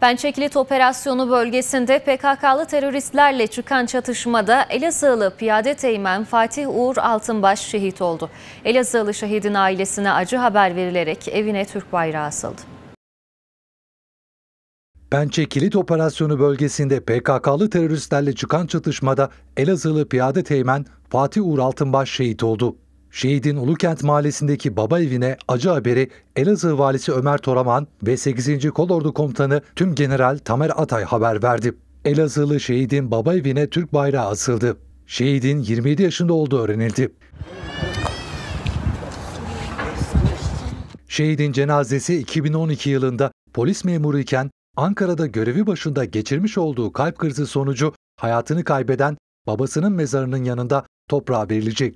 Pençekilit operasyonu bölgesinde PKK'lı teröristlerle çıkan çatışmada Elazığlı piyade teğmen Fatih Uğur Altınbaş şehit oldu. Elazığlı şehidin ailesine acı haber verilerek evine Türk bayrağı asıldı. Pençe Kilit Operasyonu bölgesinde PKK'lı teröristlerle çıkan çatışmada Elazığlı piyade teğmen Fatih Uğur Altınbaş şehit oldu. Şehidin Ulukent Mahallesi'ndeki baba evine acı haberi Elazığ Valisi Ömer Toraman ve 8. Kolordu Komutanı Tüm General Tamer Atay haber verdi. Elazığlı şehidin baba evine Türk bayrağı asıldı. Şehidin 27 yaşında olduğu öğrenildi. Şehidin cenazesi 2012 yılında polis memuru iken Ankara'da görevi başında geçirmiş olduğu kalp krizi sonucu hayatını kaybeden babasının mezarının yanında toprağa verilecek.